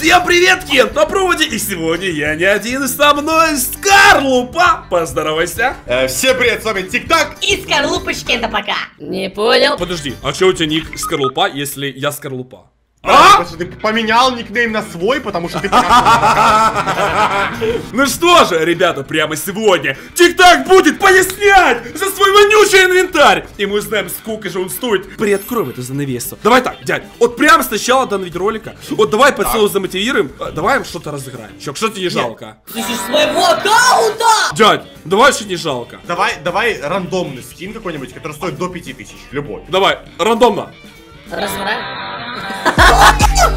Всем привет, Кент на проводе, и сегодня я не один, и со мной Скарлупа. Поздоровайся. Э, всем привет, с вами ТикТак. И скорлупочки это пока. Не понял. Подожди, а что у тебя ник Скорлупа, если я Скорлупа? А? Потому что ты поменял никнейм на свой, потому что ты... Ну что же, ребята, прямо сегодня ТикТак будет пояснять за свой вонючий инвентарь. И мы узнаем, сколько же он стоит. Приоткроем эту занавесу. Давай так, дядь, вот прямо сначала данного видеоролика, вот давай пацанов замотивируем, а, давай что-то разыграем. Чё, что тебе не жалко? Слышишь, своего аккаунта! Дядь, давай что не жалко. Давай, давай рандомный скин какой-нибудь, который стоит до 5000, любой. Давай, рандомно.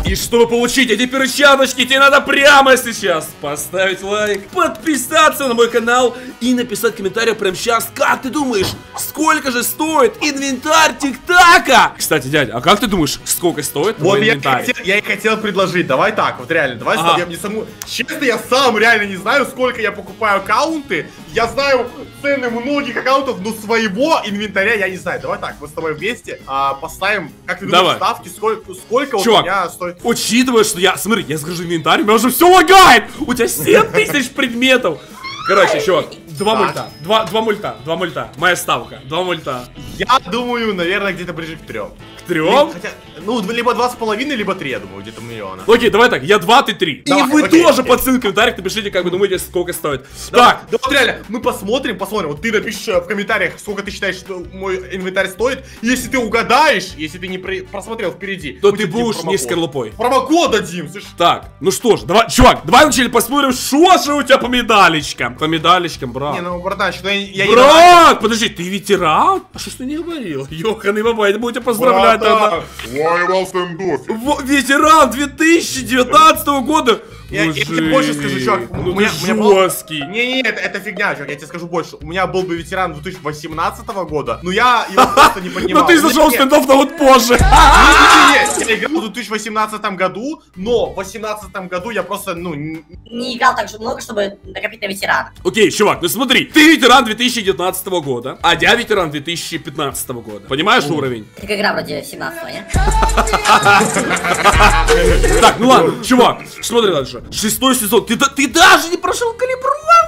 И чтобы получить эти перчаточки, тебе надо прямо сейчас поставить лайк, подписаться на мой канал и написать комментарий прямо сейчас, как ты думаешь, сколько же стоит инвентарь ТикТака? Кстати, дядя, а как ты думаешь, сколько стоит Вот твой я, инвентарь? хотел, я и хотел предложить, давай так, вот реально, давай Ага. я мне саму... Честно, я сам реально не знаю, сколько я покупаю аккаунты, я знаю цены многих аккаунтов, но своего инвентаря я не знаю. Давай так, мы с тобой вместе а, поставим, как ты Давай. ставки, сколько, сколько Чувак, у меня стоит... Учитывая, что я, смотри, я загружу инвентарь, у меня уже все лагает! У тебя 7 тысяч предметов! Короче, чувак, два Так. мульта, два, два мульта, два мульта, моя ставка, два мульта. Я думаю, наверное, где-то ближе к трем. К трем? Хотя, ну, либо два с половиной, либо три, я думаю, где-то миллиона. Окей, давай так, я 2, ты 3. И Давай, вы окей, тоже окей. под ссылкой в комментариях напишите, как вы думаете, сколько стоит. Давай, Так, да вот реально, мы посмотрим, посмотрим. Вот ты напишешь э, в комментариях, сколько ты считаешь, что мой инвентарь стоит. Если ты угадаешь, если ты не просмотрел впереди, то ты будешь не промокод. скорлупой. Промокод дадим, слышь? Так, ну что ж, давай, чувак, давай вначале посмотрим, что же у тебя по медалечкам. По медалечкам, брат. Не, ну, братанчик, ну я, я не Брат, подожди, ты ветеран? А что ж ты не говорил? Ёханый баба, я буду тебя поздравлять, Братан. Воевал в Ветеран 2019 года. Я, я тебе больше скажу, чувак, ну у меня, ты у меня был- жесткий. Не-не, это, это фигня, чувак, я тебе скажу больше. У меня был бы ветеран 2018 года, но я его просто не понимал. Но ты зашел в не, стендов на вот позже. не-не-не, Я играл в 2018 году, но в 2018 году я просто, ну, Не играл так же много, чтобы накопить на ветерана. Окей, чувак, ну смотри, ты ветеран 2019 года, а я ветеран 2015 года. Понимаешь уровень? Как игра вроде 17 не? Так, ну ладно, чувак, смотри дальше. Шестой сезон. Ты, ты даже не прошел калибровку!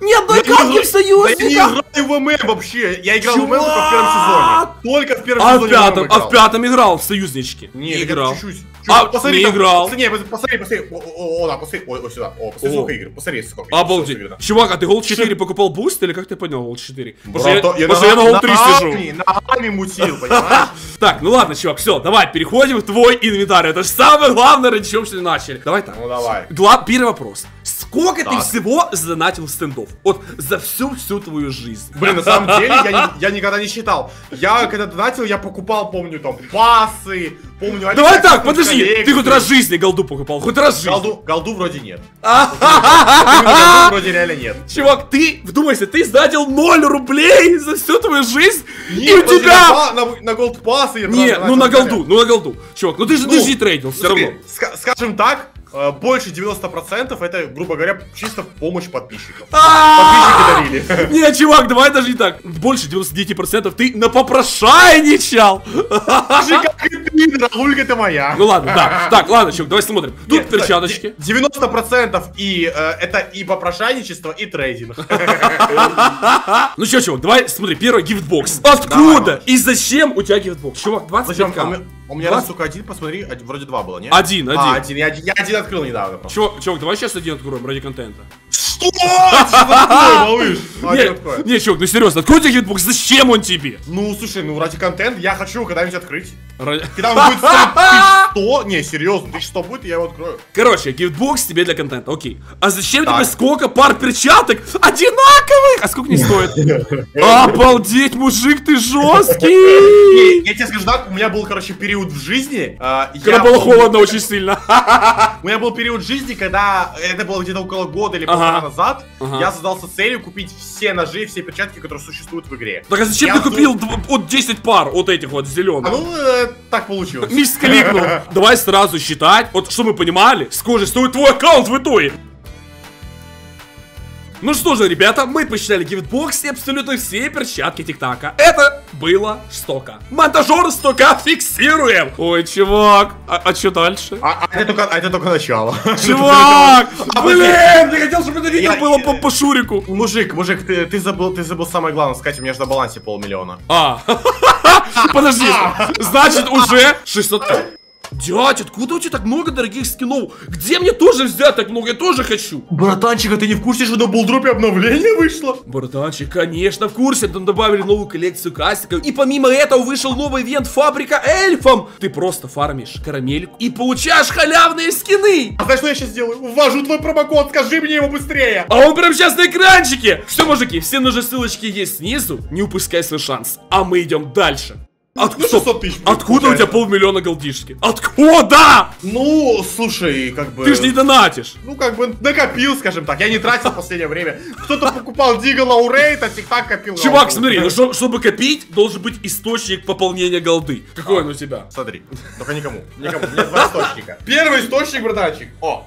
Ни одной Я не карты в Да я не союзниках! играю в ММ вообще. Я играл в ММ только в первом сезоне. Только в первом А в сезоне пятом, ММ а играл. в пятом играл в союзничке. Не, Не играл. чуть-чуть. А, Чуть- посмотри не играл. Не, посмотри, посмотри. О, да, посмотри. Ой, сюда. О, посмотри, сколько игр. Посмотри, сколько. Обалдеть. Чувак, а ты Gold 4 покупал буст или как ты понял Gold 4? Потому что я, на Gold 3 сижу. ногами мутил, понимаешь? Так, ну ладно, чувак, все, давай, переходим в твой инвентарь. Это же самое главное, ради чего мы начали. Давай так. Ну давай. Гла- Первый вопрос. Сколько ты Так. всего задонатил в Standoff? Вот за всю-всю твою жизнь. Блин, на самом деле, я, я никогда не считал. Я когда донатил, я покупал, помню, там, пасы, помню... Давай так, подожди, коллекции. ты хоть раз в жизни голду покупал, хоть раз в жизни. Голду, голду вроде нет. Голду вроде реально нет. Чувак, ты, вдумайся, ты сдатил 0 рублей за всю твою жизнь, и Нет, у тебя... На, голд пасы я Не, донатил, ну на голду, ну на голду. Чувак, ну ты же, ты Ну, не трейдил, все равно. ска- скажем так, больше 90% это, грубо говоря, чисто помощь подписчиков. А! Подписчики дарили. Не, чувак, давай даже не так. Больше 99% ты на попрошайничал. Как и ты, дорогулька ты моя. Ну ладно, да. Так, ладно, чувак, давай смотрим. Тут перчаточки. 90% и э, это и попрошайничество, и трейдинг. Ну что, чувак, давай смотри, первый gift box. Откуда и зачем у тебя gift box? Чувак, 25 Зачем? У меня- раз только один, посмотри, один- вроде два было, нет? Один, один. А, один. Я, один- я один открыл недавно просто. Чувак, чувак, давай сейчас один откроем ради контента. Что? Что такое, малыш? А, Не, чувак, ну серьезно, открой тебе gift box, зачем он тебе? Ну, слушай, ну ради контента я хочу когда-нибудь открыть. Когда он будет стоить 1100, не, серьезно, 1100 будет, я его открою. Короче, gift box тебе для контента, окей. А зачем тебе сколько пар перчаток одинаковых? А сколько не стоит? Обалдеть, мужик, ты жесткий! Я тебе скажу так, у меня был, короче, период в жизни. а, я Когда было помню- холодно очень сильно. У меня был период жизни, когда это было где-то около года или Ага. полтора назад. Ага. Я задался целью купить все ножи, все перчатки, которые существуют в игре. Так а зачем Я ты вдруг- купил вот 10 пар вот этих вот А зеленых? ну, э, так получилось. Мискликнул. Давай сразу считать, вот что мы понимали, сколько стоит твой аккаунт в итоге. Ну что же, ребята, мы посчитали гифтбокс и абсолютно все перчатки Тиктака. Это было штука. Монтажер стока фиксируем. Ой, чувак, а, а что дальше? А, а это только, а это только начало. Чувак! А, Блин, я хотел, чтобы это видео было по, по шурику. Мужик, мужик, ты, ты забыл, ты забыл самое главное сказать, у меня же на балансе полмиллиона. А, подожди, значит уже 600 Дядь, откуда у тебя так много дорогих скинов? Где мне тоже взять так много? Я тоже хочу. Братанчик, а ты не в курсе, что на Булдропе обновление вышло? Братанчик, конечно, в курсе, там добавили новую коллекцию кастиков. И помимо этого вышел новый ивент Фабрика Эльфом. Ты просто фармишь карамельку и получаешь халявные скины. А знаешь, что я сейчас сделаю? Ввожу твой промокод, скажи мне его быстрее. А он прямо сейчас на экранчике. Все, мужики, все нужные ссылочки есть снизу. Не упускай свой шанс. А мы идем дальше. От- Ну, стоп, 600 тысяч Откуда у тебя полмиллиона голдишки? Откуда? Ну, слушай, как бы... Ты ж не донатишь. Ну, как бы накопил, скажем так. Я не тратил в последнее время. Кто-то покупал Дигл Laureate, а ТикТак копил. Чувак, Laureate. смотри, ну, шо- чтобы копить, должен быть источник пополнения голды. Какой он у тебя? Смотри, только никому, никому, у меня два источника. Первый источник, братанчик, о.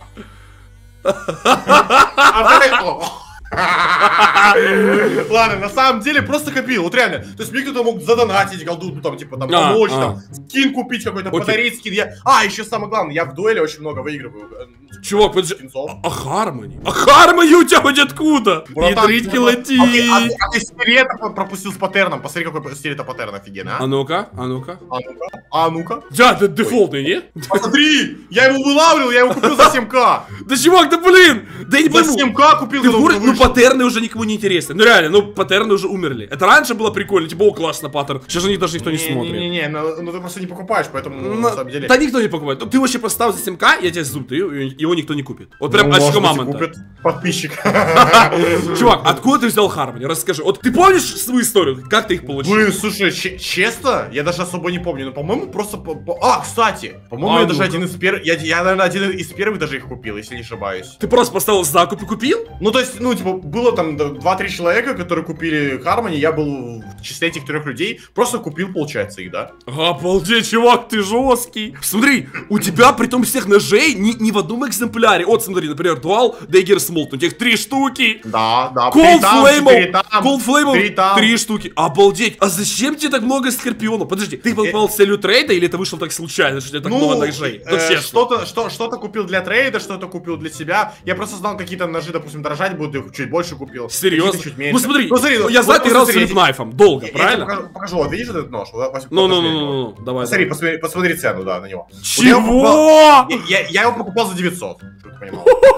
А второй, о. Ладно, на самом деле просто копил, вот реально. То есть мне кто-то мог задонатить голду, ну там типа там А, помочь, а. там скин купить какой-то, Окей. подарить скин. Я... А, еще самое главное, я в дуэли очень много выигрываю. э, Чувак, подожди. скинцов. А Хармони? А Хармони у тебя хоть откуда? Братан, ты- килотить. А ты- а ты- а ты стерета пропустил с паттерном. Посмотри, какой стерета паттерн офигенный, А а? ну-ка, а ну-ка. А ну-ка, а ну-ка. Дядь, это дефолтный, не? Посмотри, я его вылавливал, я его купил за 7к. Да чувак, да блин! Да я не За пойму. 7к купил? Ну. Паттерны уже никому не интересны. Ну реально, ну паттерны уже умерли. Это раньше было прикольно, типа, о, классно паттерн. Сейчас же них даже никто не смотрит. Не-не-не, ну, ну ты просто не покупаешь, поэтому ну, Ну, на самом деле... Да никто не покупает. Ну, Ты вообще поставил за 7к, я тебя зуб даю, его никто не купит. Вот прям Ну, очко мамонта. купит подписчик. Чувак, откуда ты взял Хармони? Расскажи. Вот ты помнишь свою историю? Как ты их получил? Блин, слушай, че- честно, я даже особо не помню, но, по-моему, просто... А, кстати, по-моему, А, я даже ну-ка. один из первых... Я, я, наверное, один из первых даже их купил, если не ошибаюсь. Ты просто поставил закуп и купил? Ну, то есть, ну, типа, было там д- 2-3 человека, которые купили Хармони, я был в числе этих трех людей, просто купил, получается, их, да? Обалдеть, чувак, ты жесткий. Смотри, у тебя при том всех ножей ни, ни в одном экземпляре. Вот смотри, например, Dual Dagger Smolten. У них три штуки. Да, да. Cold Flame, Cold Flame, три штуки. Обалдеть. А зачем тебе так много скорпионов? Подожди, ты покупал с целью трейда или это вышло так случайно, что у тебя так много ножей? Ну, э, что-то, что, что-то купил для трейда, что-то купил для себя. Я просто знал, какие-то ножи, допустим, дорожать будут, их чуть больше купил. Серьезно? чуть меньше. Ну смотри, ну, смотри, я вот играл с флипнайфом. Долго, я- я правильно? покажу, покажу, вот видишь этот нож? Вот, Ну, ну, ну, ну, ну, давай. Посмотри, давай. посмотри, посмотри цену, да, на него. Вот я его покупал- Чего? Я, я- я его покупал за 900, чтобы ты понимал.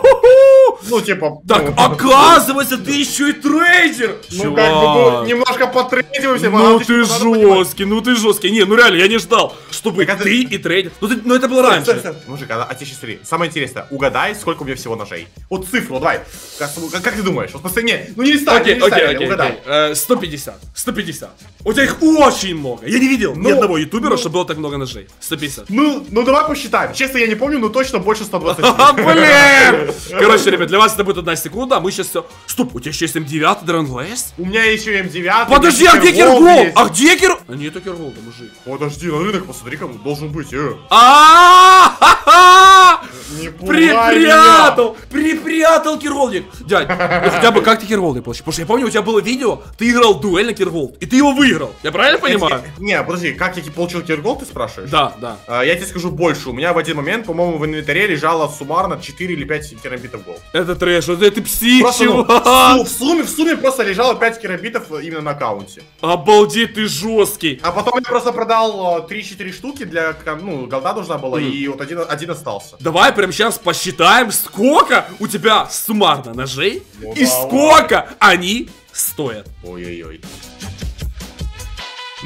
Ну, типа... Так, ну, оказывается, ты еще и трейдер! Ну, как бы, ну, немножко потрейдиваемся. Ну ты жесткий, ну ты жесткий. Не, ну реально, я не ждал, чтобы Так это- ты и трейдер. Ну, ты- ну это было Стой, стой, раньше. стой. Мужик, а, а тебе сейчас смотри, самое интересное, угадай, сколько у меня всего ножей. Вот цифру, давай. Как, как- как ты думаешь? Вот просто, не, ну не листай, Окей, не листай, окей, окей, угадай. окей. Э, 150. 150. У тебя их очень много. Я не видел ни Ну, одного ютубера, чтобы было так много ножей. 150. Ну, ну давай посчитаем. Честно, я не помню, но точно больше 120. А, блин! Короче, ребят, для вас это будет одна секунда, а мы сейчас все... Стоп, у тебя еще есть М9 Dragon Glass? У меня еще М9. Подожди, а где Киргол Киргол? А где Кир... А нету Кирголда, мужик. Подожди, на рынок посмотри, как должен быть. Э. А! Не. Припрятал! Припрятал Кирголдик! Дядь, ну хотя бы как ты Кирголдик получил? Потому что я помню, у тебя было видео, ты играл дуэль на Кирголд, и ты его выиграл. Я правильно понимаю? Не, подожди, как я получил Киргол, ты спрашиваешь? Да, да. А, Я тебе скажу больше. У меня в один момент, по-моему, в инвентаре лежало суммарно 4 или 5 керамбитов голд. Это трэш, вот это псих, Просто, ну, в, чувак! су- в сумме, в сумме просто лежало 5 керамбитов именно на аккаунте. Обалдеть, ты жесткий. А потом я просто продал э, 3-4 штуки для, ну, голда нужна была, Мгм. и вот один, один остался. Давай прямо сейчас посчитаем, сколько у тебя суммарно ножей Ну, и давай. сколько они стоят. Ой-ой-ой.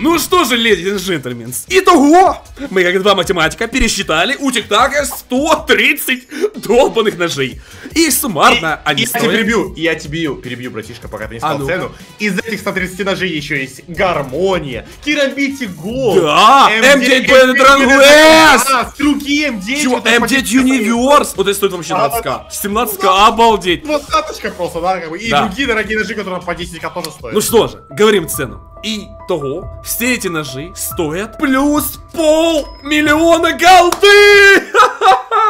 Ну что же, леди и джентльмены, итого мы, как два математика, пересчитали у Тиктака 130 долбанных ножей. И суммарно они и я тебя стоят... перебью, и я тебе перебью, братишка, пока ты не сказал А ну-ка. цену. Из этих 130 ножей еще есть гармония, керамбити гол. Да, M9 Bandit Wrangler! Да, стрелки М9. Чего, вот это M9 почти Universe? Вот это стоит вообще А, 17к. 17к, обалдеть. Двадцаточка просто, да, как бы. И другие дорогие ножи, которые по 10к тоже стоят. Ну что же, говорим цену. И того, все эти ножи стоят плюс полмиллиона голды!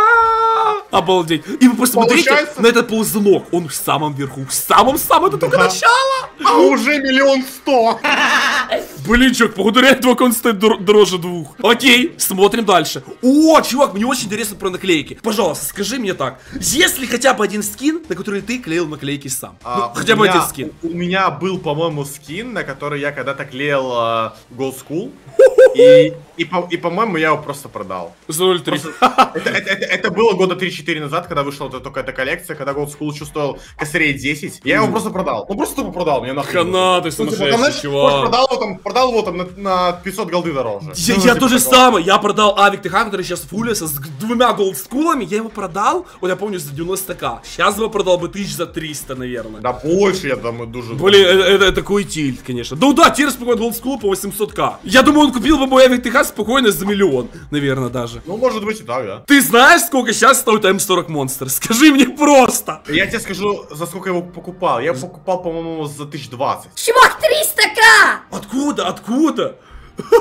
Обалдеть. И вы посмотрите Получается- на этот ползунок. Он в самом верху, в самом-самом, это только Да. начало. А уже миллион сто. Блин, чувак, походу реально твой аккаунт стоит дор- дороже двух. Окей, смотрим дальше. О, чувак, мне очень интересно про наклейки. Пожалуйста, скажи мне так. Есть ли хотя бы один скин, на который ты клеил наклейки сам? А, Ну, хотя бы меня- один скин. У, у меня был, по-моему, скин, на который я когда-то клеил э, Gold School. И, и, по- и, по-моему, я его просто продал. За 0,3. Просто- это, это- это- это было года 3-4 назад, когда вышла вот только эта коллекция, когда Gold School еще стоил косарей 10. Я его просто продал. Ну просто тупо продал, мне нахуй. Хана, ты Ну, типа, сумасшедший, там, чувак. продал его там, продал его там на, на 500 голды дороже. Я, Ну, я типа то же такого. самое, я продал Авик ТХ, который сейчас в Улисе с двумя голдскулами, я его продал, вот я помню, за 90к. Сейчас бы продал бы тысяч за 300, наверное. Да больше, я думаю, дуже. Блин, это, это, это такой тильт, конечно. Да, да, теперь спокойно голдскул по 800к. Я думаю, он купил бы мой Авик ТХ спокойно за миллион, наверное, даже. Ну, может быть и так, да. Ты знаешь, сколько сейчас стоит М40 Monster? Скажи мне просто. Я тебе скажу, за сколько я его покупал. Я покупал, по-моему, за 1020. Чувак, 300к! Откуда? Откуда?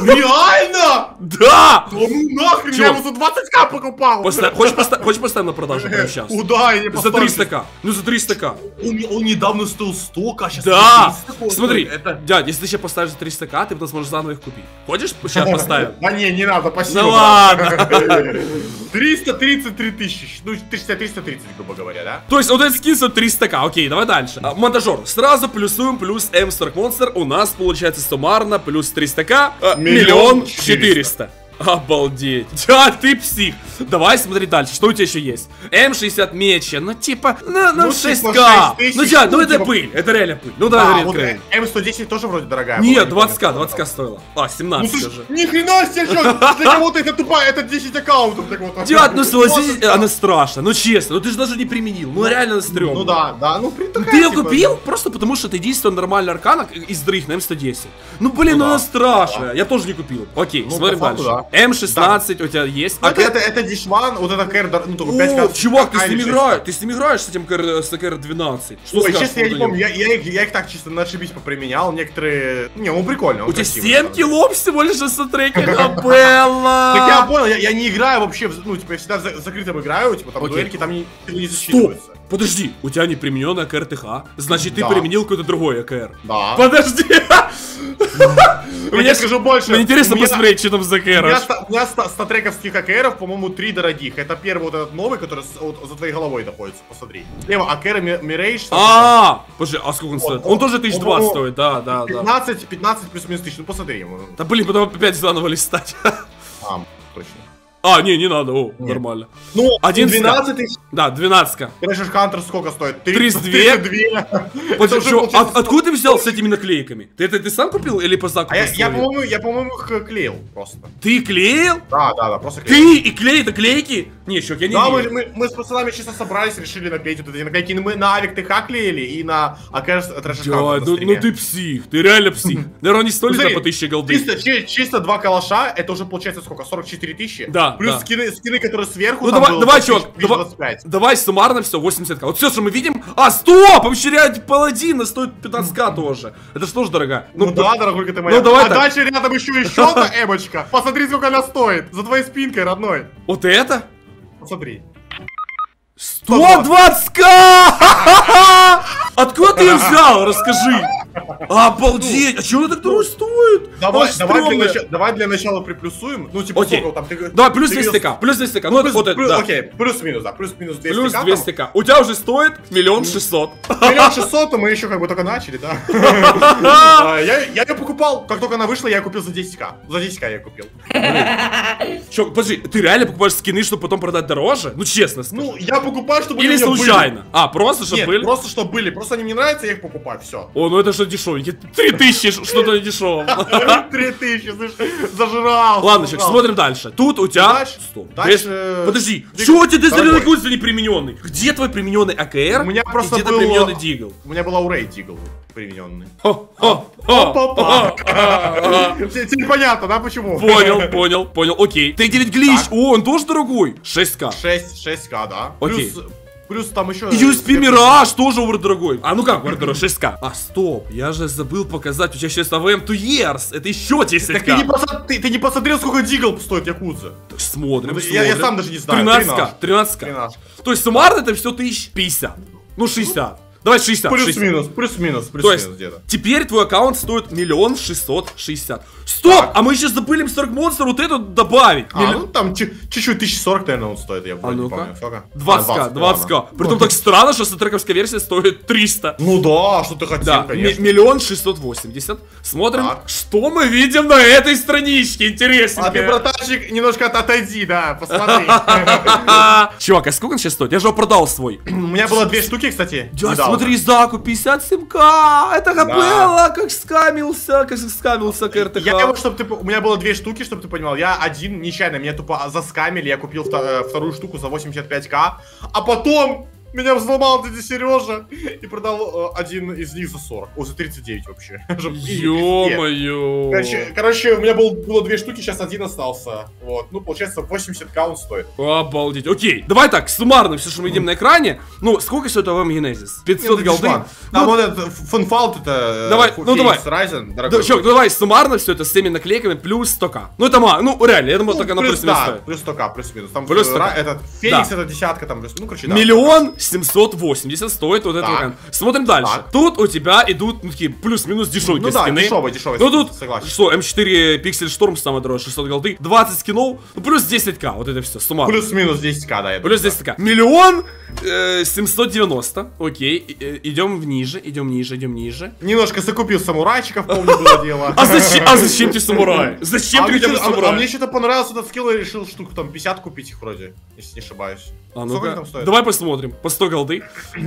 Реально? Да! Да ну нахрен, я его за 20к покупал. Хочешь, поста- хочешь поставим на продажу прямо сейчас? Куда я не За поставлю? 300к. Ну, за 300к. Он, он недавно стоил 100 а сейчас Да! 300 Смотри, дядь, если ты сейчас поставишь за 300к, ты потом сможешь заново их купить. Хочешь, сейчас поставим? Да не, не надо, спасибо. Ну ладно. 333 тысячи. Ну, 300, 330, грубо говоря, да? То есть вот этот скин за 300к. Окей, давай дальше. А, монтажер, сразу плюсуем плюс М40 Monster. У нас получается суммарно плюс 300к. Миллион 400. Обалдеть. Да, ты псих. Давай смотри дальше. Что у тебя еще есть? М60 меча. Ну, типа, на, на ну, 6К. Типа, 6 ну, да, типа, ну, ну, это типа. пыль. Это реально пыль. Ну, да, а, вот М110 тоже вроде дорогая. Нет, 20К, 20К стоила. А, 17 ну, же. Ни хрена себе, что? Для кого-то это тупая, это 10 аккаунтов. Так вот, Дядь, ну, согласись, она страшная. Ну, честно, ну, ты же даже не применил. Ну, ну реально она стрёмная. Ну, да, да. Ну, такая, Ты ее купил просто потому, что ты действительно нормальный арканок из дрых на М110. Ну, блин, ну она страшная. Я тоже не купил. Окей, смотрим дальше. М16 да. у тебя есть? А это, это, дешман, вот это КР, ну только 5 О, чувак, ты с ним играешь, ты с ним играешь с этим КР, с КР-12. Что Ой, честно, я не помню, я, я, их, я их так чисто нашибись поприменял, некоторые... Ну, не, он прикольно, У тебя 7 килов всего лишь за трекера Белла. Так я понял, я не играю вообще, ну, типа, я всегда закрытым играю, типа, там дуэльки там не типа, защитываются. Подожди, у тебя не примененная КРТХ, значит ты Да. применил какой-то другой АКР. Да. Подожди! Я скажу больше. Мне интересно посмотреть, что там за У меня, КР. ста- у меня ста- статрековских АКРов, по-моему, три дорогих. Это первый вот этот новый, который за твоей головой находится, посмотри. Слева АКР Ми- Мирейдж. А, подожди, а сколько он стоит? Он- тоже 1020 он- стоит, да, да, да. 15, 15 плюс-минус тысяч, ну посмотри ему. Да блин, потом опять заново листать. А, точно. А, не, не надо, о, нормально. Ну, 11 12 тысяч. Да, 12 Treasure Hunter сколько стоит? 32. 32. Вот Это уже чё, получается от- откуда ты взял с этими наклейками? Ты это ты сам купил или по закупу? А я, по-моему, я, по-моему, их клеил просто. Ты клеил? Да, да, да, просто клеил. Ты и клей наклейки? Не, чувак, я не Да, мы, мы, мы с пацанами чисто собрались, решили наклеить вот эти наклейки. Мы на Авик ТХ клеили и на АКР Treasure Hunter ну, ну ты псих, ты реально псих. Наверное, они стоили Ну, по 1000 голды. Чисто, чи- чисто два калаша, это уже получается сколько? 44 тысячи? Да, Плюс да. скины, скины, которые сверху Ну давай, было, давай, чувак, 1000, давай, 25. давай суммарно все, 80к. Вот все, что мы видим. А, стоп! Вообще реально паладина стоит 15к тоже. Это что ж дорого? Ну, да, дорогой ты моя. ну, давай а так. дальше рядом еще еще одна эмочка. Посмотри, сколько она стоит. За твоей спинкой, родной. Вот это? Посмотри. 120к! Откуда ты ее взял? Расскажи. Обалдеть! А чего она так дорого стоит? Давай, давай, для начала, давай для начала приплюсуем. Ну, типа, Окей. сколько там? Ты, Давай, плюс ты 200к, плюс 200к. Ну, это Плюс, вот плюс- да. Окей, плюс-минус, да, плюс-минус 200 Плюс 200к. У тебя уже стоит миллион шестьсот. Миллион шестьсот, то мы еще как бы только начали, да? А, Я ее покупал, как только она вышла, я купил за 10к. За 10к я купил. Чё, подожди, ты реально покупаешь скины, чтобы потом продать дороже? Ну, честно скажи. Ну, я покупаю, чтобы Или случайно? А, просто, чтобы были? просто чтобы были. Просто они мне нравятся, я их покупаю, все. О, ну это же дешевенькие. Три тысячи, что-то дешевое. Три тысячи, зажрал. Ладно, зажрал. смотрим дальше. Тут у тебя... Стоп. дальше, Подожди, что у тебя зеленый куст не примененный? Где твой примененный АКР? У меня просто где был- твой примененный Дигл? У меня была урей Дигл примененный. Тебе понятно, да, почему? Понял, понял, понял, окей. Т9 глич, о, он тоже дорогой. 6к. 6, 6к, да. Окей. Плюс там еще... USP Mirage тоже овер дорогой. А ну как, овер дорогой, 6к. А стоп, я же забыл показать, у тебя сейчас AVM 2 years, это еще 10к. Так ты не, посо- ты- ты не посмотрел, сколько дигл стоит Якудза? Смотрим, Ну, я- я смотрим. сам даже не знаю, 13к, 13к. 13. То есть суммарно это все 1050. Ну 60. Давай 60. 60. Плюс-минус, плюс-минус, плюс-минус где-то. теперь твой аккаунт стоит миллион шестьсот шестьдесят. Стоп! Так. А мы еще забыли Мистер Монстр вот эту добавить. А, Милли- ну там чуть- чуть-чуть 1040, наверное, он стоит, я А ну-ка. помню. Сколько? 20к, А, 20к. ладно. Притом так странно, что стратековская версия стоит 300. Ну да, что ты хотел, Да, конечно. миллион шестьсот восемьдесят. Смотрим, Так. что мы видим на этой страничке. Интересненько. А ты, братанчик, немножко от- отойди, да, посмотри. Чувак, а сколько он сейчас стоит? Я же его продал свой. У меня было две штуки, кстати. Да, смотри, Заку, 57к! Это Габелла, как скамился, как скамился КРТХ. Я его, чтобы ты, у меня было две штуки, чтобы ты понимал. Я один нечаянно, меня тупо заскамили, я купил э, вторую штуку за 85к, а потом меня взломал дядя Сережа и продал э, один из них за 40. О, за 39 вообще. Ё-моё. Короче, короче, у меня был, было две штуки, сейчас один остался. Вот. Ну, получается, 80к он стоит. Обалдеть. Окей, давай так, суммарно все, что мы видим на экране. Ну, сколько стоит вам Генезис? 500 Нет, голды? Ну, Там вот этот фанфалт, это... э, Давай, ну давай. Да, дорогой. чувак, ну давай суммарно все это с теми наклейками плюс 100к. Ну это ма, ну реально, я думаю, Ну, оно плюс, плюс-минус стоит. плюс 100к, плюс-минус. Там Плюс э, 100К. Ра- этот Феникс, это десятка, там плюс, ну, короче, да. Миллион семьсот восемьдесят стоит вот этот вариант. Смотрим дальше. Так. Тут у тебя идут ну, такие плюс-минус дешевые Ну да, скины. дешевые, дешевые, Ну тут согласен. что, М4 Pixel Storm самое дорогое, 600 голды, 20 скинов, ну плюс 10к, вот это все, суммарно. Плюс-минус 10к, да, я Плюс думаю, 10к. Миллион э, 790, окей, и- э, идем ниже, идем ниже, идем ниже. Немножко закупил самурайчиков, помню, было дело. А зачем, а зачем тебе самурай? Зачем А тебе чё- а- а самурай? мне что-то понравился этот скилл, я решил штук там 50 купить их вроде, если не ошибаюсь. А Сколько ну-ка, они там стоят? давай посмотрим. По 100 голды.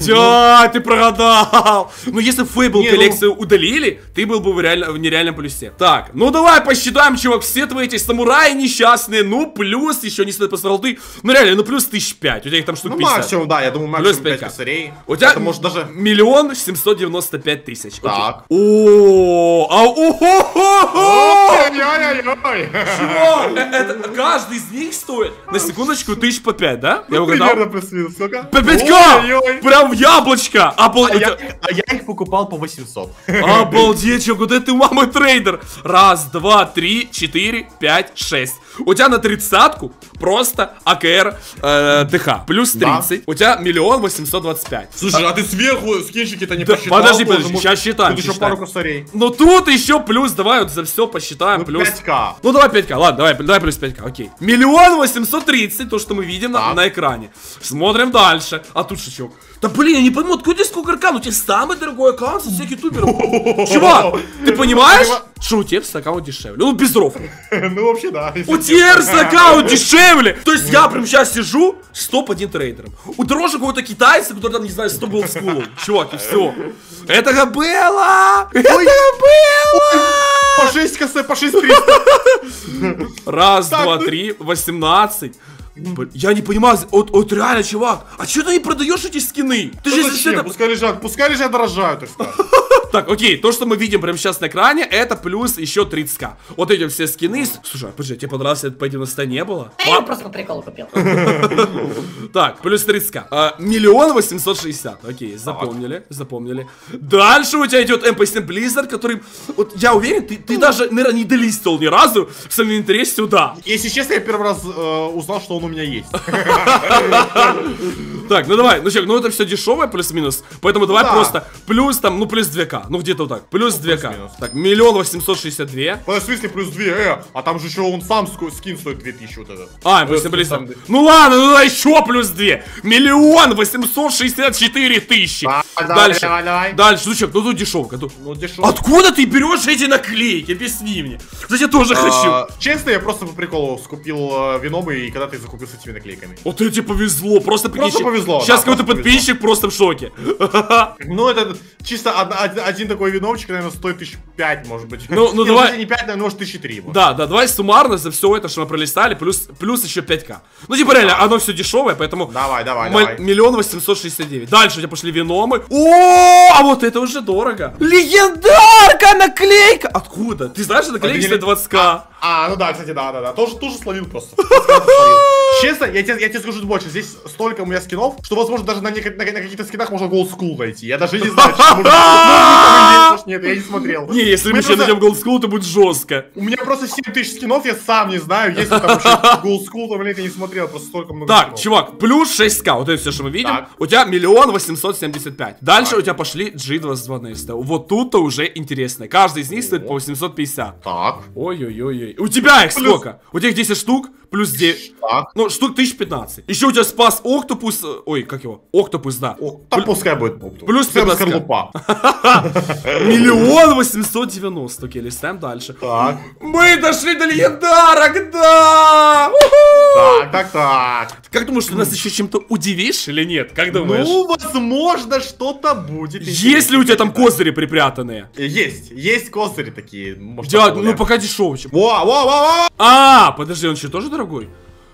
Да, ты прогадал. Ну, если Фейбл ну- коллекцию удалили, ты был бы в, реально, в нереальном плюсе. Так, ну давай посчитаем, чувак, все твои эти самураи несчастные. Ну, плюс еще не стоит по 100 голды. Ну, реально, ну, плюс 1005. У тебя их там штук Ну, 50. максимум, да, я думаю, максимум 5 5К. косарей. У тебя Это может даже... миллион семьсот девяносто пять тысяч. Окей. Так. О, а о. Это каждый из них стоит на секундочку тысяч по пять, да? Я Ну, угадал? Примерно плюс-минус. Сколько? По 5к! Ой-ой. Прям в яблочко! Обал- А я, а я их покупал по 800. Обалдеть, чё, куда ты, мама, трейдер? Раз, два, три, четыре, пять, шесть. У тебя на тридцатку просто АКР э, ДХ. Плюс Да. 30. У тебя миллион восемьсот двадцать пять. Слушай, а ты сверху скинчики-то не Да, посчитал? подожди, подожди, Может, щас считаем, Тут еще пару косарей. Но тут еще плюс, давай вот за все посчитаем. Ну, плюс 5к. Ну давай 5к, ладно, давай, давай плюс 5к, окей. Миллион восемьсот тридцать, то, что мы видим на экране. Смотрим дальше. А тут шучок. Да блин, я не пойму, откуда здесь сколько аркан? У тебя самый дорогой аккаунт со всех ютуберов. Чувак, ты понимаешь, что у тебя аккаунт дешевле? Ну, без рофла. Ну, вообще, да. У тебя аккаунт дешевле! То есть я прям сейчас сижу с топ-1 трейдером. У дороже какого-то китайца, который там, не знаю, 100 был в скулу. Чувак, и все. Это Габелла! Это Габелла! По 6 косе, по 6 300. Раз, Так, два, ну- три, 18. Я не понимаю, вот, вот реально, чувак, а что ты не продаешь эти скины? Ты же Ну если зачем? это... Пускай лежат, пускай лежат дорожают, так сказать. Так, окей, то, что мы видим прямо сейчас на экране, это плюс еще 30к. Вот эти все скины... Слушай, а подожди, тебе понравился этот P90 не было? Я его просто по приколу купил. Так, плюс 30к. А, Миллион восемьсот шестьдесят. Окей, запомнили, запомнили. Дальше у тебя идет MP7 Blizzard, который... Вот я уверен, ты, даже, наверное, не долистал ни разу в своем интересе сюда. Если честно, я первый раз э, узнал, что он у меня есть. Так, ну давай, ну чек, ну это все дешевое плюс-минус, поэтому давай Да. просто плюс там, ну плюс 2к, ну где-то вот так, плюс 2к. плюс-минус. Так, миллион восемьсот шестьдесят две. В смысле, плюс 2, э, а там же еще он сам ск- скин стоит 2000 вот этот. А, плюс Э, плюс там- Ну ладно, ну давай еще плюс 2. Миллион восемьсот шестьдесят четыре тысячи. А, Дальше, давай, давай. дальше, ну чек, ну тут дешевка. Тут... Ну, дешево. Откуда ты берешь эти наклейки? Объясни мне. Кстати, я тоже хочу. А, Честно, я просто по приколу скупил э, виномы и когда ты закупил с этими наклейками. Вот это тебе повезло, просто прикинь, Просто повезло, Сейчас да, какой-то подписчик просто в шоке. Ну, это чисто од- од- один такой виновчик, наверное, стоит тысяч пять, может быть. Ну, ну, давай. даже Не 5, наверное, может, тысячи три. Да, да, давай суммарно за все это, что мы пролистали, плюс, плюс еще 5к. Ну, типа реально, оно все дешевое, поэтому... Давай, давай, давай. Миллион восемьсот шестьдесят девять. Дальше у тебя пошли виномы. О, а вот это уже дорого. Легендарка наклейка! Откуда? Ты знаешь, что наклейка стоит ли- 20к? А, ну да, кстати, да, да, да. Тоже, тоже словил просто. Честно, я тебе, я тебе скажу больше. Здесь столько у меня скинов, что, возможно, даже на, неко- на- на каких-то скинах можно Gold School найти. Я даже не знаю, что есть, может, нет, я не смотрел. Не, если мы сейчас найдем Gold School, то будет жестко. У меня просто 7 тысяч скинов, я сам не знаю, есть ли там вообще Gold School, там, блин, я не смотрел, просто столько много Так, чувак, плюс 6к, вот это все, что мы видим. У тебя миллион восемьсот семьдесят пять. Дальше у тебя пошли G22 на СТ. Вот тут-то уже интересно. Каждый из них стоит по 850. Так, Ой-ой-ой. У тебя их сколько? У тебя их 10 штук, плюс 9. так. Ну, штук 1015. Еще у тебя спас Октопус. э, Ой, как его? Октопус, да. О, так пускай будет. плюс Всем 15. скорлупа. Миллион восемьсот девяносто. Окей, листаем дальше. Так, Мы дошли до легендарок, да! Так, так, так. Как думаешь, ты нас еще чем-то удивишь или нет? Как думаешь? Ну, возможно, что-то будет. Есть ли у тебя там козыри припрятанные? Есть, есть козыри такие. Дядь, ну пока дешевче. Во, во, во, во! А, подожди, он что, тоже дорогой?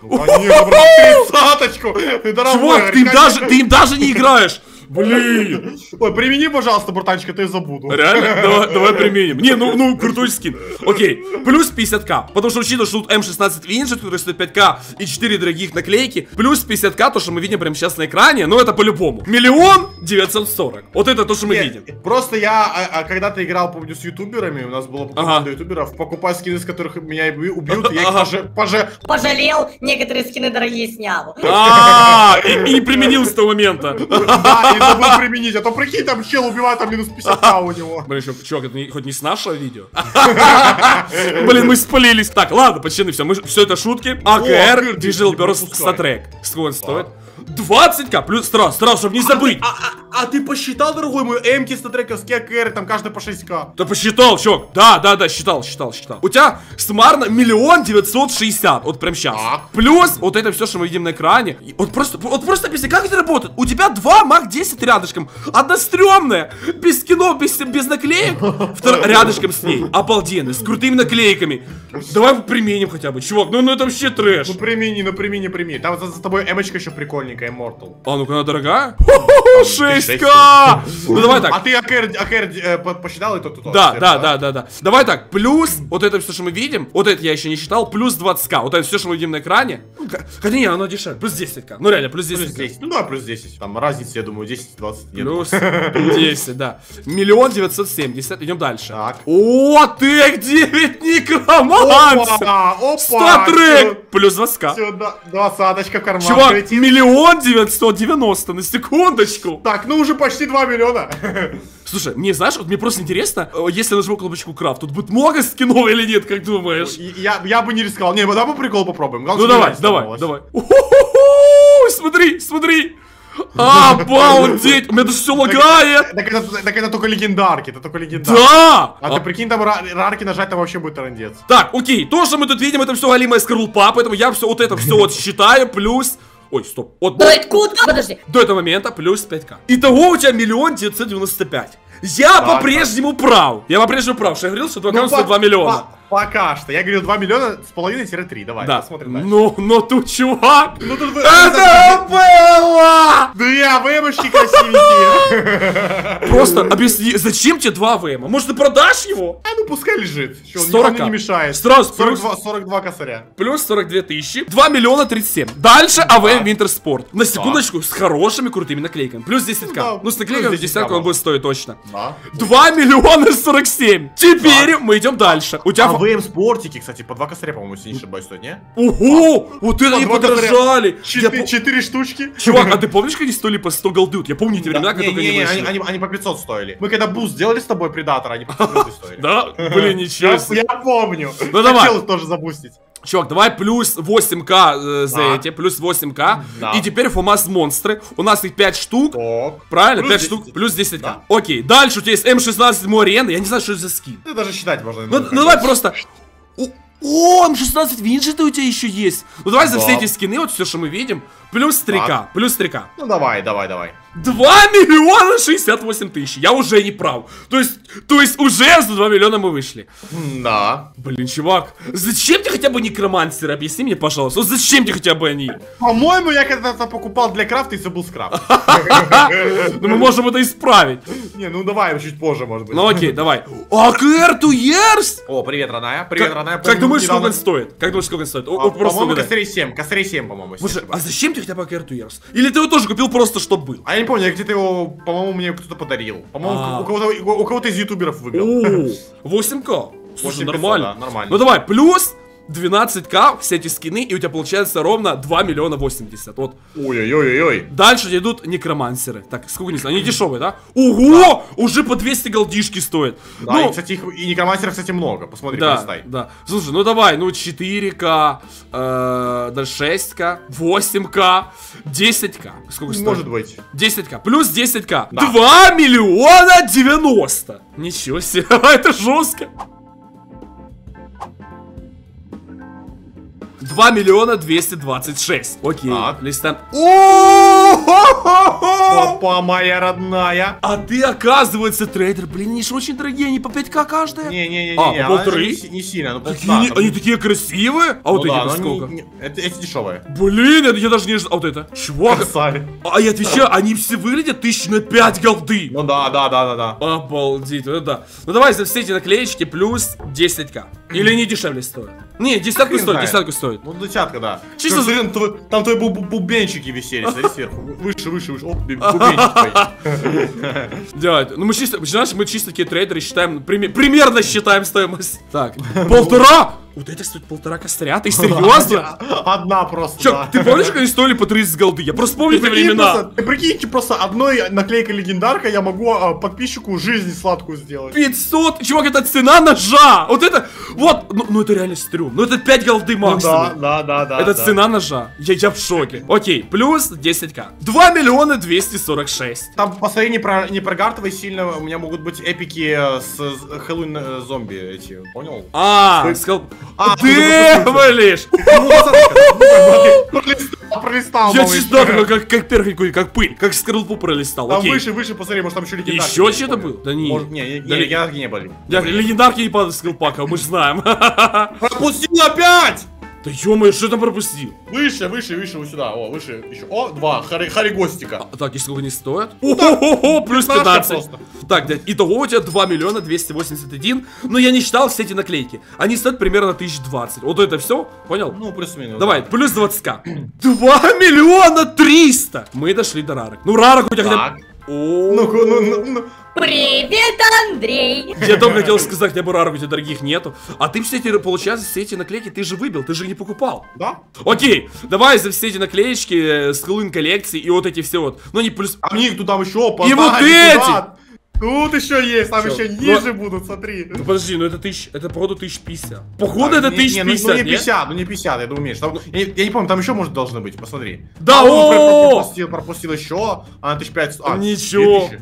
Конечно, брат, тридцаточку! Ты дорогой, Чувак, ты им конечно. даже, ты им даже не играешь! Блин! Ой, примени, пожалуйста, братанчик, а то я забуду. Реально? Давай, давай применим. Не, ну, ну, крутой скин. Окей, плюс 50к. Потому что учитывая, что тут М16 Винджет, который стоит 5к, и 4 дорогих наклейки, плюс 50к, то, что мы видим прямо сейчас на экране, ну это по-любому. Миллион 940. Вот это то, что мы Нет, видим. Просто я а, а, когда-то играл, помню, с ютуберами, у нас было Ага. ютуберов, покупать скины, с которых меня и убьют, я их Ага. поже, поже- Пожалел, некоторые скины дорогие снял. А, и и не применил с того момента. да, и забыл применить, а то прикинь, там чел убивает, там минус 50к у него. Блин, еще, чувак, это не- хоть не с нашего видео? Блин, мы спалились. Так, ладно, почти все. Мы все это шутки. АКР Digital не Burst статрек. Сколько он стоит? 20к плюс сразу, сразу, чтобы не забыть. А, а- а ты посчитал, дорогой мой, эмки статрековские АКР, там каждый по 6к. Да посчитал, чувак. Да, да, да, считал, считал, считал. У тебя суммарно миллион девятьсот шестьдесят. Вот прям сейчас. Так. Плюс вот это все, что мы видим на экране. И Вот просто, вот просто объясни, как это работает? У тебя два Мак 10 рядышком. Одна стрёмная, без кино, без, без наклеек. Вторая рядышком с ней. Обалденная, с крутыми наклейками. Давай применим хотя бы. Чувак, ну, ну это вообще трэш. Ну примени, ну примени, примени. Там за, за тобой эмочка еще прикольненькая, Immortal. А ну-ка, она дорогая? Хо-хо-хо, 6к! Ну давай так. А ты АКР, э, по- посчитал и то, то, то. Да, да, да, да, да. Давай так, плюс вот это все, что мы видим, вот это я еще не считал, плюс 20к. Вот это все, что мы видим на экране. Ну, Хотя не, оно дешевле, плюс 10к. Ну реально, плюс 10к. Плюс 10. Ну да, плюс 10. Там разница, я думаю, 10-20 нет. Плюс 10, да. Миллион девятьсот семьдесят. Идем дальше. Так. О, ты 9 некроманс! Опа, опа. Статрек! Плюс 20к. Все, да, двадцаточка в карман Чувак, полетит. Миллион девятьсот девяносто, на секундочку. Так, ну уже почти 2 миллиона. Слушай, мне знаешь, вот мне просто интересно, э, если я нажму кнопочку крафт, тут будет много скинов или нет, как думаешь? Я, я бы не рисковал. Не, давай по приколу попробуем. Главное, Ну давай, давай, давай. Смотри, смотри. Обалдеть! У меня даже все Так, лагает. так это, так это только легендарки, это только легендарки. Да! А, ты прикинь, там ра- рарки нажать, там вообще будет трендец. Так, окей, то, что мы тут видим, это все галимая скорлупа, поэтому я все вот это все вот считаю, плюс... Ой, стоп. Вот Да это куда? Подожди. до этого момента плюс 5к. Итого у тебя миллион девятьсот девяносто пять. Я по-прежнему прав. Я по-прежну прав, что я говорил, что стоит Ну, по- 2 миллиона. по- Пока что. Я говорил 2 миллиона с половиной-3. Давай, Да. посмотрим дальше. Ну, но тут чувак. Ну тут вы- Это было! Две ВМочки красивенькие. Просто объясни, зачем тебе два ВМа? Может, ты продашь его? А ну пускай лежит. Чё, 40 никому не мешает. Сразу плюс, 42, 42 косаря. плюс 42 тысячи. 2 миллиона 37. Дальше AWM Winter Sport. На секундочку, с хорошими крутыми наклейками. Плюс 10к. Да, Ну, с наклейками плюс в десятку он 10К будет стоить точно. Да. 2 миллиона 47. Теперь мы идем дальше. У тебя... AWM спортики, кстати, по 2 косаря, по-моему, если не ошибаюсь, стоит, не? Ого! Вот это По косаря. подорожали. Четыре, штучки. Чувак, а ты помнишь, как они стоили по 100 голдут? Я помню эти времена, Да, не, не, они не, вышли. они, по 500 стоили. Мы когда буст сделали с тобой предатора, они по 500 стоили. Да? Блин, ничего Я, себе. я помню. Ну, давай. Хотел тоже забустить. Чувак, давай плюс 8к э, за Да. эти, плюс 8к. Да. И теперь FAMAS монстры. У нас их 5 штук. Так. Правильно? Плюс 5 10. штук, плюс 10к. Да. Окей, дальше у тебя есть М16 Муарена. Я не знаю, что это за скин. Это даже считать можно. Ну, ну давай просто... О, О, М16 Winged'ы у тебя еще есть. Ну давай за Да. все эти скины, вот все, что мы видим, Плюс 3К, плюс 3К. Ну давай, давай, давай. 2 миллиона 68 тысяч. Я уже не прав. То есть, то есть уже за 2 миллиона мы вышли. Да. Блин, чувак, зачем тебе хотя бы некромансеры? Объясни мне, пожалуйста. Вот зачем тебе хотя бы они? По-моему, я когда-то покупал для крафта и забыл скрафт. Ну мы можем это исправить. Не, ну давай чуть позже, может быть. Ну окей, давай. АКР Туерс? О, привет, Раная. Привет, Раная. Как, думаешь, сколько он стоит? Как думаешь, сколько он стоит? А, По-моему, косарей 7. Косарей 7, по-моему. Слушай, а зачем тебе хотя бы Туерс? Или ты его тоже купил просто, чтобы был? А я не помню, я где-то его, по-моему, мне кто-то подарил. По-моему, А. у кого-то у кого-то из ютуберов выиграл. О, 8К. Слушай, 8500, нормально. да, нормально. Ну давай, плюс 12к, все эти скины, и у тебя получается ровно 2 миллиона 80. Вот. Ой-ой-ой-ой. Дальше идут некромансеры. Так, сколько не знаю, они дешевые, да? Ого! Уже по 200 голдишки стоят. Да, ну, и, кстати, их, и некромансеров, кстати, много. Посмотри, да, полистай. да. Слушай, ну давай, ну 4к, э, да 6к, 8к, 10к. Сколько стоит? Может быть. 10к, плюс 10к. Да. 2 миллиона 90. Ничего себе, это жестко. 2 миллиона 226. Окей, Так. листаем. О! Опа, моя родная. А ты, оказывается, трейдер. Блин, они же очень дорогие, они по 5к каждая. Не-не-не, А, не, по полторы? Не, си- не сильно, ну Какие полтора, они, такие красивые. А Ну вот эти по но сколько? не- не- это, эти дешевые. Блин, я даже не. А вот это. Чувак, Красавец. а я отвечаю, они все выглядят тысячи на 5 голды. Ну да, да, да, да, да. Обалдеть, это да. Ну давай за все эти наклеечки плюс 10к. Или они дешевле стоят? Не, десятку стоит, десятку стоит. Ну, десятка, да. Чисто за- там, твой- там твои бу- бу- бубенчики висели, смотри сверху. Выше, выше, выше. О, бу- бубенчики твои. Дядь, ну мы чисто, знаешь, мы чисто такие трейдеры считаем, примерно считаем стоимость. Так, полтора? Вот это стоит полтора костря, ты серьезно? Одна просто, Чё, да. ты помнишь, как они стоили по 30 голды? Я просто помню эти времена. просто- Ты прикиньте, просто одной наклейкой легендарка я могу а, подписчику жизнь сладкую сделать. 500, чувак, это цена ножа! Вот это, вот, ну, ну это реально стрём. Ну это 5 голды Ну максимум. да, да, да, да. Это да. цена ножа. Я, я в шоке. Окей, плюс 10к. 2 миллиона 246. Там, посмотри, не, про, не прогартывай сильно, у меня могут быть эпики э, с, с Хэллоуин э, зомби эти, понял? А, сказал... А, ну, пролистал, пролистал, Я чисто как, как перхоть какой, как пыль, как скорлупу пролистал. Там Окей. выше, выше, посмотри, может там еще легендарки. Еще что-то было? Да не. Может, не, не, Да не, ли- легендарки не были. Я, легендарки не падают с скиллпака, мы же знаем. Пропустил опять! Да ё что там пропустил? Выше, выше, выше, вот сюда. О, выше, еще. О, два. Хари, Хари Гостика. А, Так, и сколько они стоят? Ого, плюс 15 15. просто. Так, дядь, итого у тебя 2 миллиона 281. Но я не считал все эти наклейки. Они стоят примерно 1020. Вот это все, понял? Ну, плюс-минус. Давай, да. плюс 20к. 2 миллиона 300! Мы дошли до рарок. Ну, рарок у тебя хотя бы... Ну, О, ну, ну, ну. Привет, Андрей! Я только хотел сказать, хотя бы рарок у тебя дорогих нету. А ты все эти, получается, все эти наклейки ты же выбил, ты же не покупал. Да? Окей, давай за все эти наклеечки э, с Хэллоуин коллекции и вот эти все вот. Ну, они плюс... А мне тут там еще И вот туда. Тут еще есть, там Чё? еще Ну, ниже будут, смотри. Ну, подожди, ну это тысяч... Это, походу, 1050. Походу, Так, это не- не, ну, 1050, Ну, не нет? 50, ну не 50, я думаю, меньше. Там- я, я не помню, там еще, может, должны быть, посмотри. Да, А, он о! про- про- пропустил, пропустил еще, а на 1500, а, Ничего. 2000.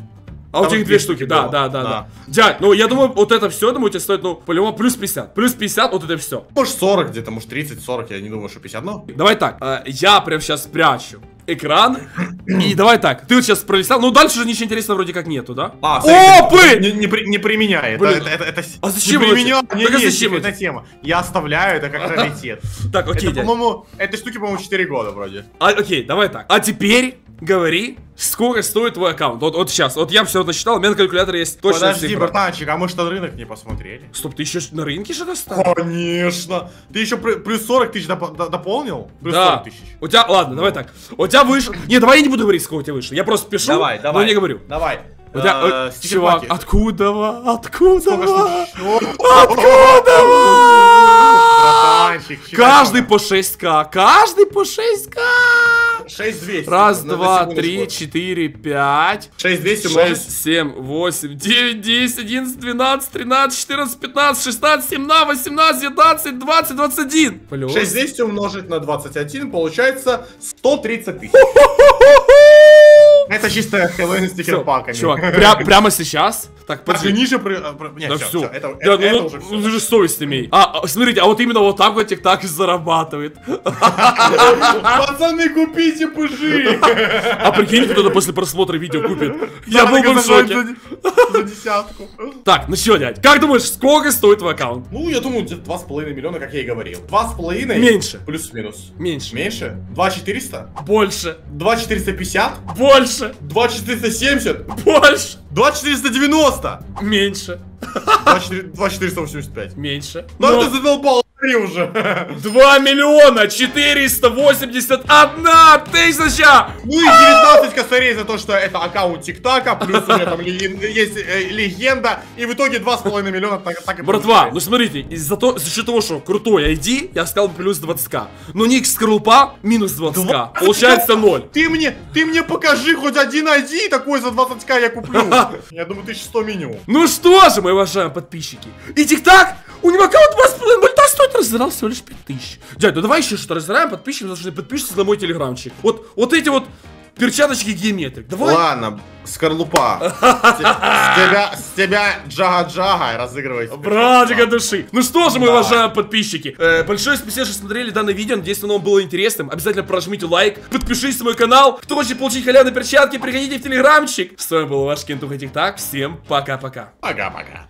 А у Там тебя две штуки, да, да, да, да. Дядь, ну я думаю, вот это все, думаю, тебе стоит, ну, по-любому, плюс 50. Плюс 50, вот это все. Может 40 где-то, может 30, 40, я не думаю, что 50, но... Давай так, э, я прям сейчас спрячу экран. И давай так, ты вот сейчас пролистал, ну дальше же ничего интересного вроде как нету, да? А, Опы! Не, не, при- не применяй, это, Блин, это, это, это а зачем не применяй, не, Так а зачем эти? тема. Я оставляю, это как раритет. Так, окей, это, по-моему, этой штуке, по-моему, 4 года вроде. А, окей, давай так. А теперь говори, сколько стоит твой аккаунт. Вот, вот сейчас, вот я все насчитал, у меня на калькуляторе есть точно Подожди, братанчик, а мы что, рынок не посмотрели? Стоп, ты еще на рынке же достал? Конечно. Ты еще плюс 40 тысяч доп- до- дополнил? Плюс Да. 40 тысяч. У тебя, ладно, давай так. У тебя вышло. Не, давай я не буду говорить, сколько у тебя вышло. Я просто пишу, Давай, давай. но не говорю. Давай. У тебя, Э, э, чувак, откуда? во? Откуда? Штук? Откуда? считай Каждый по 6к, каждый по 6к. 6200. Раз, два, три, четыре, пять. 6200 умножить. 6, 7, 8, 9, 10, 11, 12, 13, 14, 15, 16, 17, 18, 19, 20, 21. Плюс. 6200 умножить на 21 получается 130 тысяч. Это чисто Хэллоуин стикер Всё, паками. чувак, пря- прямо сейчас? Так, Так, подожди. ниже... при- а, при- Нет, Да всё, все. всё, это, Да, это- ну, это ну, уже ну, всё. ты же совесть имей. А, а, смотрите, а вот именно вот так вот TikTok и зарабатывает. Пацаны, купите пыжи! А прикинь, кто-то после просмотра видео купит. Я был бы в шоке. за- За десятку. Так, ну что, дядь, как думаешь, сколько стоит твой аккаунт? Ну, я думаю, где-то 2,5 миллиона, как я и говорил. 2,5? Меньше. Плюс-минус. Меньше. Меньше? 2,400? Больше. 2,450? Больше. 2,470? Больше. 2,490? Меньше. 2,485? Меньше. Ну, Но ты задолбал, говори уже. 2 миллиона 481 тысяча! Ну и 19 косарей за то, что это аккаунт ТикТака, плюс у меня там есть э, легенда, и в итоге 2,5 миллиона так, так и Братва, ну смотрите, из-за то, за счет того, что крутой ID, я сказал плюс 20к. Но ник скорлупа минус 20к. Получается 0. Ты мне, ты мне покажи хоть один ID такой за 20к я куплю. Я думаю, 1100 меню. Ну что же, мои уважаемые подписчики. И тик-так, у него аккаунт 2,5 мульта стоит разыграл всего лишь 5000. Дядь, ну давай еще что разыграем, подписчики должны подпишитесь на мой телеграмчик. Вот, вот эти вот перчаточки геометрик. Давай. Ладно, скорлупа. С тебя, с тебя джага-джага разыгрывай. Братика души. Ну что же, Давай. уважаемые подписчики. Э, большое спасибо, что смотрели данное видео. Надеюсь, оно вам было интересным. Обязательно прожмите лайк, подпишитесь на мой канал. Кто хочет получить халявные перчатки, приходите в телеграмчик. С вами был ваш Кентуха Тик Так. Всем пока-пока. Пока-пока.